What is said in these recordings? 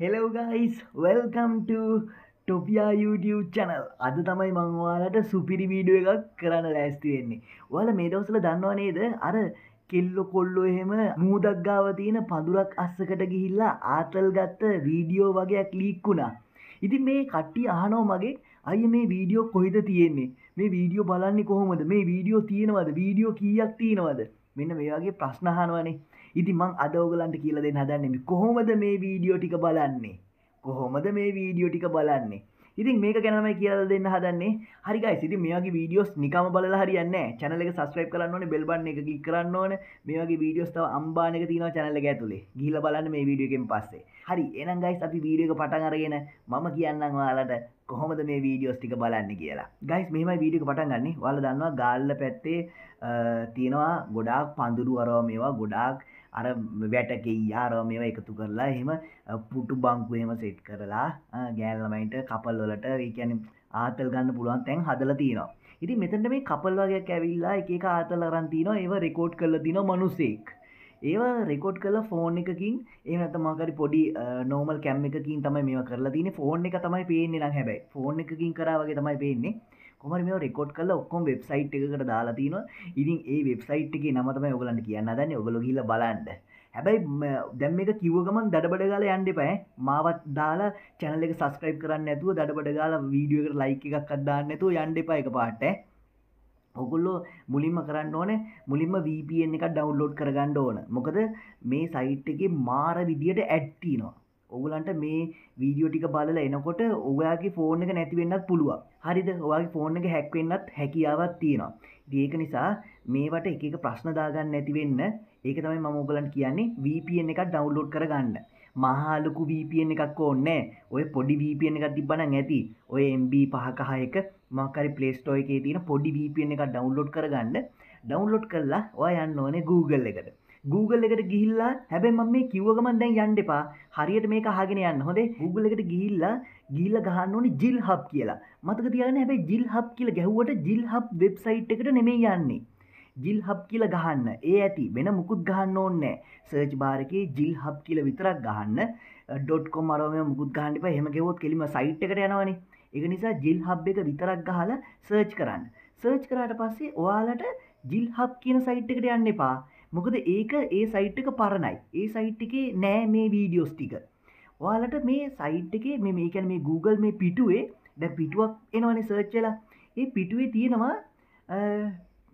Hello guys welcome ටොපියා YouTube channel අද තමයි මංවාලට සුපිරි වීඩුව එකක් කරන්න ලෑස්ති වෙන්නේ. වල මේ දවසල දන්නවා නේද? අර කෙල්ලො කොල්ලො එහෙම මූදක් ගාව තියෙන පඳුරක් අස්සකට ගිහිල්ලා ආතල් ගත්ත වීඩියෝ වගේයක් ලීක්කුණා ඉතින් මේ කට්ටි අහනෝ මගේ අය මේ වීඩියෝ කොහිද තියෙන්නේ? මේ වීඩියෝ බලන්නේ කොහොමද? මේ වීඩියෝ තියෙනවද? වීඩියෝ කීයක් තියෙනවද? මෙන්න මේ වගේ ප්‍රශ්නහනවනේ ඉති මං අදෝගලන්ට කියල දෙන්න හදන්නේ කොහොමද මේ වීඩියෝ ටික බලන්නේ? කොහොමද මේ වීඩියෝ ටික බලන්නේ? ඉතින් මේක ගැනම කියල දෙන්න හදන්නේ. හරිගයි සිති මේගේ වීඩියෝස් නිකම බල හරියන්න චැනල එක සස්ක්‍රයිප් කරන්න ඕන බෙල්බන්න එක කි කරන්න ඕන. මේගේ වීඩියෝස්තාව අම්බානක තින චැනල ඇතුලේ. ගීල බලන්න මේ වීඩියෝකෙන් පස්සේ. හරි එනම් ගයිස් අපි වීඩියක පටන් අරගෙන මම කියන්නම් වාලට කොහොමද මේ වීඩියෝස් ටික බලන්න කියලා. ගයිස් මෙම වීඩියක පටන් ගන්නේ. වල දන්නවා ගාල්ල පැත්තේ තියෙනවා ගොඩාක් පඳුරු අරවා මේවා ගොඩාක් අර වැටක යාරෝ මේව එකතු කරලා එහෙම පුටු බංකුවහෙම සෙට් කරලා ගෑල්ලමයින්ට කපල් වලට ඒකැන ආතල් ගන්න පුළුවන් තැන් හදල තියෙනවා. ඉති මෙතට මේ කපල් වගේ ඇවිල්ලා එක ආතල රන්තිනවා ඒව රෙකෝඩ් කරල දින මනුසෙක් ඒවා රෙකෝඩ් කල ෆෝන් එකකින් ඒනත මකරි පොඩි නෝමල් කැම් එකකින් තමයි මේ කරලා තින ෆෝන් එක තමයි පේන්නේ නම් හැබයි. ෆෝන් එකකින් කරාවගේ තමයි පේන්නේ. කොමර මේ රෙකෝඩ් කල ඔක්කොම වෙබ්සයිට් එකකට දාලා තිනවා ඉතින් ඒ වෙබ්සයිට් එකේ නම තමයි ඔයගලන්ට කියන්න හදන්නේ. ඔයගොල්ලෝ ගිහිල්ලා බලන්න. හැබැයි දැන් මේක කිව්ව ගමන් දඩබඩ ගාලා යන්න එපා මාවත් දාලා channel එක subscribe කරන්න නැතුව දඩබඩ ගාලා වීඩියෝ එකට like එකක් අත් දාන්න නැතුව යන්න එපා එකපාරට ඔගොල්ලෝ මුලින්ම කරන්න ඕනේ මුලින්ම VPN එකක් ඩවුන්ලෝඩ් කරගන්න ඕන. මොකද මේ සයිට් එකේ මාර විදියට ඇඩ් තියෙනවා. ඔගලන්ට මේ වීඩියෝ ටික බලලා එනකොට ඔයාගේ ෆෝන් එක නැතිවෙන්නත් පුළුවන්. හරිද? ඔයාගේ ෆෝන් එක හැක්වෙන්නත් හැකියාවත් තියෙනවා. ඒක නිසා මේවට එක ප්‍රශ්න දාගන්න නැතිවෙන්න ඒක තමයි මම ඔගලන්ට කියන්නේ VPN එකක් ඩවුන්ලෝඩ් කරගන්න. මහාලොකු VPN එකක් ඕන්නේ ඔය පොඩි VPN එකක් තිබ්බනම් ඇති. ඔය MB පහකහ එක මොකක් හරි Play Store එකේ තියෙන පොඩි VPN එකක් ඩවුන්ලෝඩ් කරගන්න. ඩවුන්ලෝඩ් කරලා ඔයා යන්න ඕනේ Google එකට. Google එකට ගිහිල්ලා හැබැයි මම මේ කිව්ව ගමන් දැන් යන්න එපා. හරියට මේක අහගෙන යන්න. හොඳේ. Google එකට ගිහිල්ලා ගිහිල්ලා ගහන්න ඕනේ Jill Hub කියලා. මතක තියාගන්න හැබැයි Jill Hub කියලා ගැහුවට Jill Hub වෙබ්සයිට් එකට නෙමෙයි යන්නේ. Jill Hub කියලා ගහන්න. ඒ ඇති වෙන මුකුත් ගහන්න ඕනේ නැහැ. සර්ච් බාර් එකේ Jill Hub කියලා විතරක් ගහන්න. .com අරවම මුකුත් ගහන්න එපා. එහෙම ගෙවුවොත් කෙලිම සයිට් එකට යනවනේ. ඒක නිසා Jill Hub එක විතරක් ගහලා සර්ච් කරන්න. සර්ච් කරාට පස්සේ ඔයාලට Jill Hub කියන සයිට් එකට යන්න එපා. මොකද ඒක ඒ සයිට් එක පරණයි. ඒ සයිට් එකේ නෑ මේ වීඩියෝස් ටික. ඔයාලට මේ සයිට් එකේ මේ මේකැන මේ Google මේ පිටුවේ දැ පිටුවක් එනවනේ සර්ච්චලා ඒ පිටුවේ තියෙනවා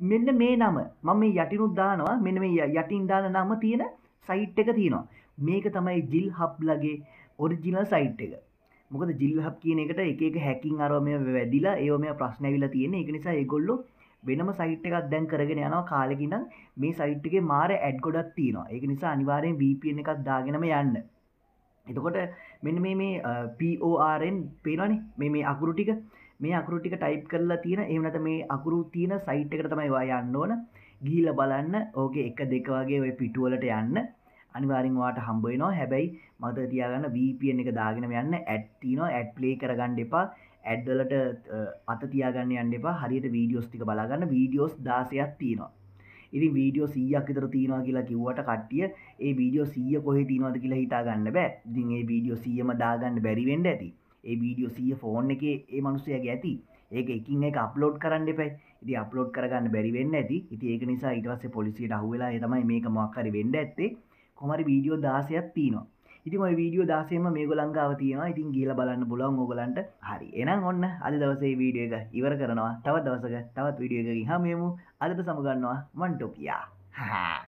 මෙන්න මේ නම. මම මේ යටිනුත් දානවා. මෙන්න මේ යටින් දාන නම තියෙන සයිට් එක තියෙනවා. මේක තමයි ජිල් හබ්ලගේ ඔරිජිනල් සයිට් එක. මොකද ජිල් හබ් කියන එකට එක හැකින් අරම වැදිලා ඒෝ මේ ප්‍රශ්නැවිලා තියෙන එක නිසා ඒගොල්ලෝ වෙනම සයිට් එකක් දැන් කරගෙන යනවා කාලෙකින් මේ සයිට් එකේ මාර ඇඩ් ගොඩක් තියෙනවා. ඒක නිසා අනිවාර්යෙන් VPN එකක් දාගෙනම යන්න. එතකොට මෙන්න මේ මේ PORN පේනවනේ. මේ මේ අකුරු ටික. මේ අකුරු ටික ටයිප් කරලා තියෙන එහෙම නැත්නම් මේ අකුරු තියෙන සයිට් එකට තමයි ඔයා යන්න ඕන. ගිහිල්ලා බලන්න. ඕකේ එක දෙක වගේ ওই පිටු වලට යන්න. අනිවාර්යෙන් ඔයාට හම්බ වෙනවා. හැබැයි මතක තියාගන්න VPN එක දාගෙන යන්න. ඇඩ් තියෙනවා. ඇඩ් ප්ලේ කරගන්න එපා. ඇඩ්වලට අත තියාගන්න යන්න එපා. හරියට වීඩියෝස් ටික බලාගන්න. වීඩියෝස් දාසයක් තියෙනවා. ඉතින් වීඩියෝ සීයක් විතර තියෙනවා කියලා කිව්වට කට්ටිය ඒ වීඩියෝ සීය කොහෙ තියෙනවද කියලා හිතාගන්න බෑ. ඉතින් ඒ වීඩියෝ සීයම දාගන්න බැරි වෙන්න ඇති. ඒ වීඩියෝ සීය ෆෝන් එකේ ඒ මිනිස්සයාගේ ඇති. ඒක එකින් එක අප්ලෝඩ් කරන්න එපා. ඉතින් අප්ලෝඩ් කරගන්න බැරි වෙන්න ඇති. ඉතින් ඒක නිසා ඊට පස්සේ පොලිසියට අහුවෙලා ඒ තමයි මේක මොකක් හරි වෙන්න ඇත්තේ. කොහමරි වීඩියෝ 16ක් තියෙනවා. ඉතින් ඔය වීඩියෝ දාසෙම මේගොල්ලන් ගාව තියෙනවා. ඉතින් ගිහලා බලන්න පුළුවන් ඕගලන්ට. හරි. එහෙනම් ඔන්න අද දවසේ වීඩියෝ එක ඉවර කරනවා. තවත් දවසක තවත් වීඩියෝ එකකින් හමු වෙමු. අදට සමගන්නවා මන්ටෝපියා. හා